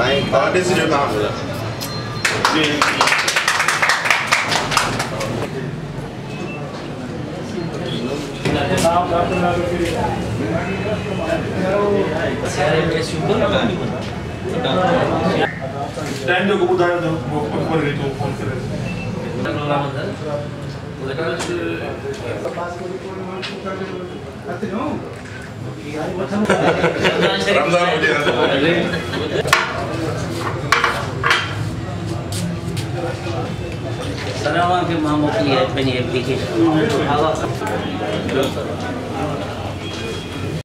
Saint Patrice de Marla. Time to go down the work for it to conference. Ramzan, سنوان في ما مقيت بني أبيك الله